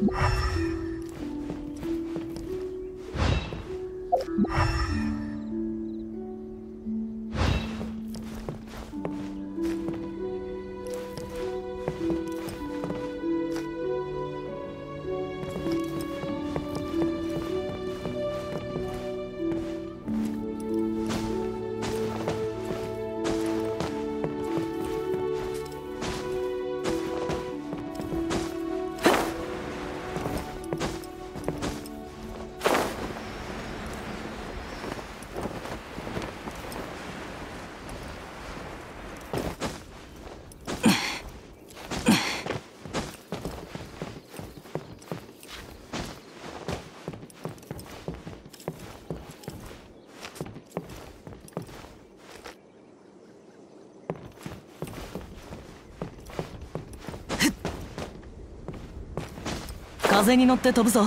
you 風に乗って飛ぶぞ。